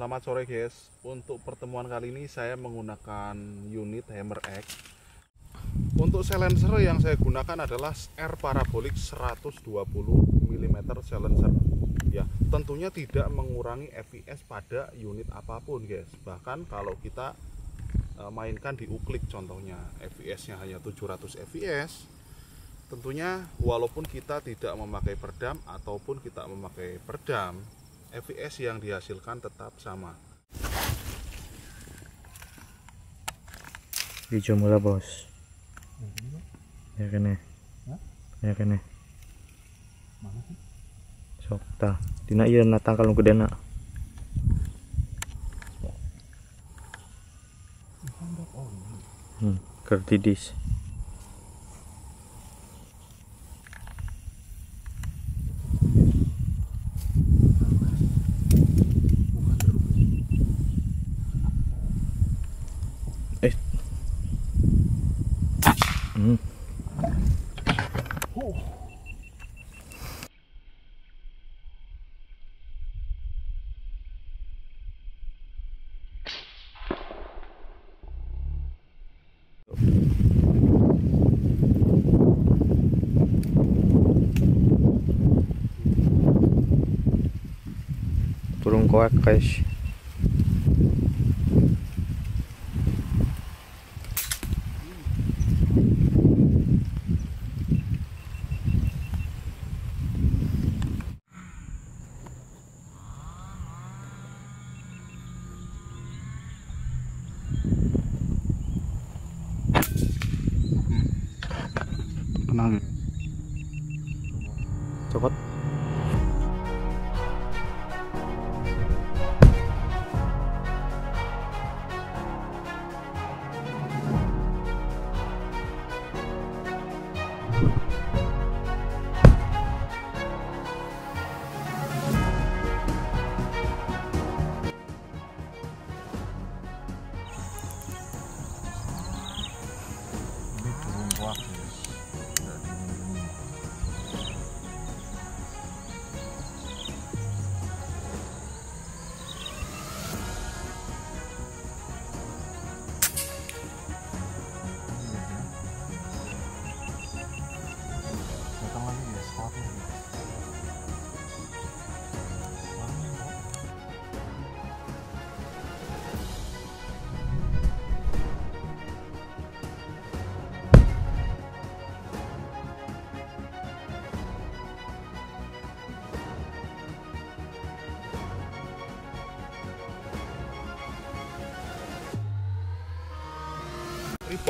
Selamat sore guys. Untuk pertemuan kali ini saya menggunakan unit Hammer X. Untuk silencer yang saya gunakan adalah R parabolik 120 mm silencer. Ya, tentunya tidak mengurangi fps pada unit apa pun guys. Bahkan kalau kita e, mainkan di uklik contohnya fps-nya hanya 700 fps tentunya walaupun kita tidak memakai perdam ataupun kita memakai perdam FVS yang dihasilkan tetap sama. Video mula bos. Ya kene. Ya kene. Mana sih? Sok ta. Dina iya na tangkal gede na. Hmm, kertidis. Hmm. Burung koak guys. Kenal ya? Copot.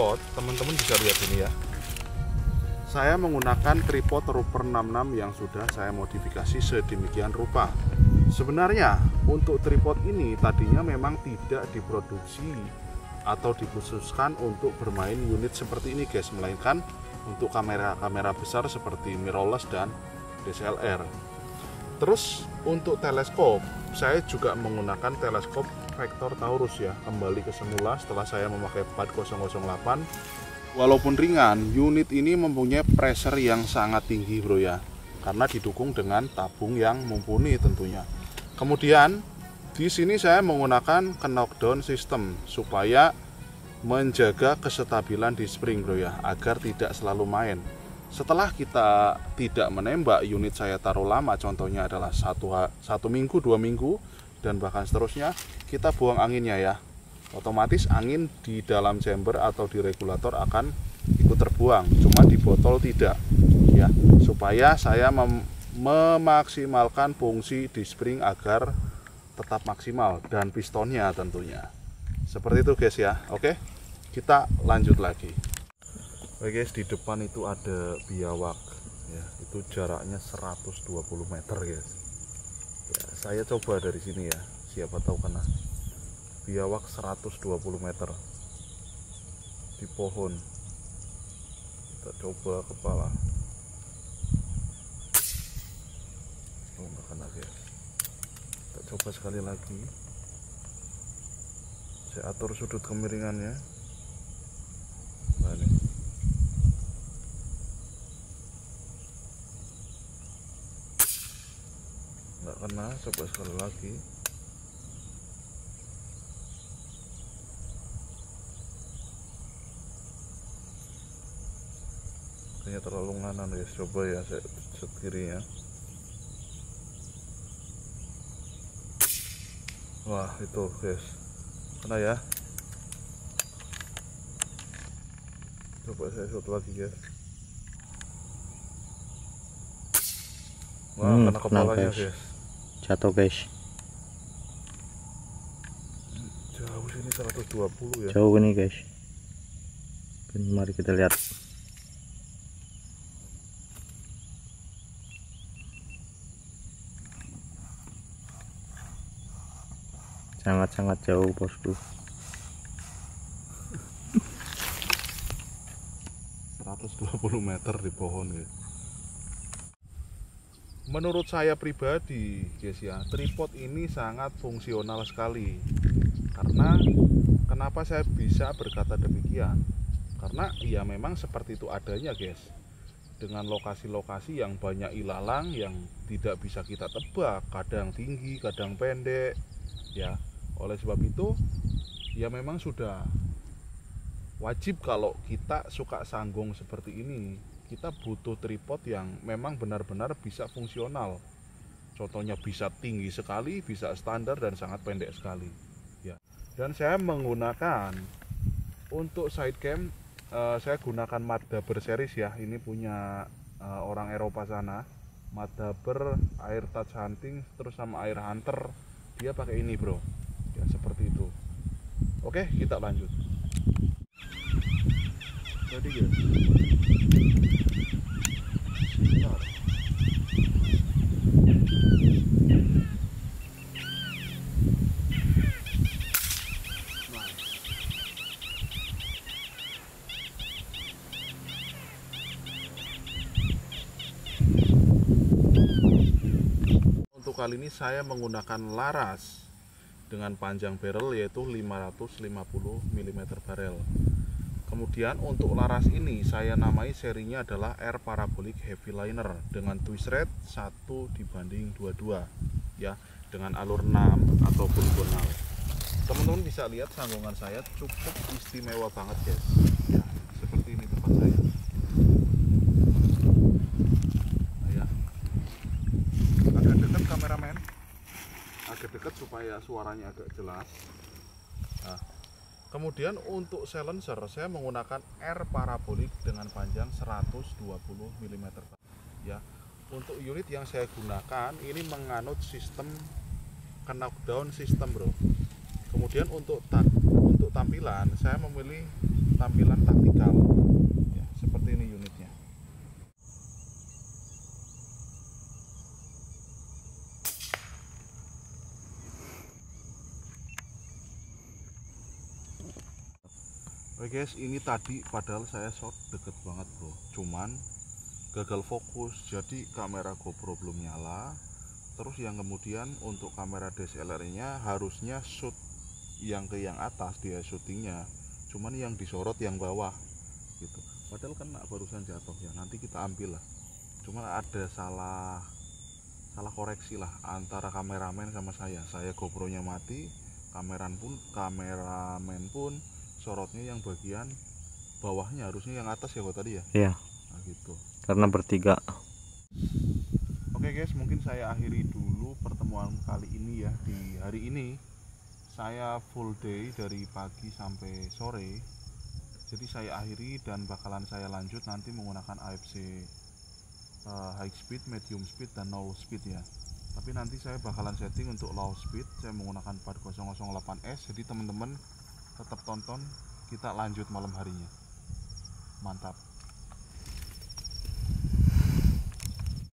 Tripod teman-teman bisa lihat ini ya. Saya menggunakan tripod Ruper 66 yang sudah saya modifikasi sedemikian rupa. Sebenarnya untuk tripod ini tadinya memang tidak diproduksi atau dikhususkan untuk bermain unit seperti ini guys melainkan untuk kamera-kamera besar seperti mirrorless dan DSLR terus untuk teleskop saya juga menggunakan teleskop Vector Taurus ya kembali ke semula setelah saya memakai 4008 walaupun ringan unit ini mempunyai pressure yang sangat tinggi bro ya. Karena didukung dengan tabung yang mumpuni tentunya. Kemudian di sini saya menggunakan knockdown system supaya menjaga kesetabilan di spring bro ya agar tidak selalu main. Setelah kita tidak menembak unit saya taruh lama contohnya adalah satu, satu minggu dua minggu dan bahkan seterusnya kita buang anginnya ya. Otomatis angin di dalam chamber atau di regulator akan ikut terbuang cuma di botol tidak ya. Supaya saya mem- memaksimalkan fungsi di spring agar tetap maksimal dan pistonnya tentunya. Seperti itu guys ya. Oke kita lanjut lagi. Oke guys, di depan itu ada biawak. Ya, itu jaraknya 120 meter guys. Ya, saya coba dari sini ya. Siapa tahu kena. Biawak 120 meter di pohon. Kita coba kepala. Oh, nggak kena guys. Kita coba sekali lagi. Saya atur sudut kemiringannya. Nah, ini. kena coba sekali lagi. Kayaknya terlalu nganan ya coba ya saya set kiri ya. Wah itu guys. Kena ya. Coba saya shoot lagi guys. Wah hmm, kena kepalanya guys guys Jatuh guys. jauh sini 120 ya Jauh ini guys. Ini Mari kita lihat. Sangat-sangat jauh bosku. 120 meter di pohon ya. Menurut saya pribadi, guys ya, tripod ini sangat fungsional sekali. Karena kenapa saya bisa berkata demikian? Karena ya memang seperti itu adanya, guys. Dengan lokasi-lokasi yang banyak ilalang yang tidak bisa kita tebak, kadang tinggi, kadang pendek, ya. Oleh sebab itu, ya memang sudah wajib kalau kita suka sanggung seperti ini kita butuh tripod yang memang benar-benar bisa fungsional. Contohnya bisa tinggi sekali bisa standar dan sangat pendek sekali. Ya. Dan saya menggunakan untuk side cam eh, saya gunakan Mazda berseris ya. Ini punya eh, orang Eropa sana. Mazda ber Air Touch Hunting terus sama Air Hunter. Dia pakai ini bro. Ya seperti itu. Oke kita lanjut Untuk kali ini saya menggunakan laras dengan panjang barrel yaitu 550 mm barrel. Kemudian untuk laras ini saya namai serinya adalah Air Parabolic Heavy Liner dengan twist rate 1 dibanding 22 ya dengan alur 6 ataupun gonal. Teman-teman bisa lihat sambungan saya cukup istimewa banget guys. Ya, seperti ini tempat saya. Nah, ya. Agak dekat kameramen. Agak dekat supaya suaranya agak jelas. Kemudian untuk silencer saya menggunakan R parabolic dengan panjang 120 mm. Ya. Untuk unit yang saya gunakan ini menganut sistem knockdown sistem, Bro. Kemudian untuk untuk tampilan saya memilih tampilan taktikal. Ya, seperti ini unitnya. Oke guys, ini tadi padahal saya shot deket banget bro. Cuman gagal fokus, jadi kamera GoPro belum nyala. Terus yang kemudian untuk kamera DSLR-nya harusnya shoot yang ke yang atas dia syutingnya. Cuman yang disorot yang bawah gitu. Padahal kena barusan jatuh ya. Nanti kita ambil lah. Cuman ada salah salah koreksi lah antara kameramen sama saya. Saya GoPro-nya mati, kameran pun kameramen pun sorotnya yang bagian bawahnya harusnya yang atas ya kok tadi ya? Iya, nah gitu. Karena bertiga. oke guys mungkin saya akhiri dulu pertemuan kali ini ya. Di hari ini saya full day dari pagi sampai sore. Jadi saya akhiri dan bakalan saya lanjut nanti menggunakan AFC eh, high speed, medium speed dan low speed ya. Tapi nanti saya bakalan setting untuk low speed. Saya menggunakan 4008S jadi teman-teman tetap tonton. Kita lanjut malam harinya. Mantap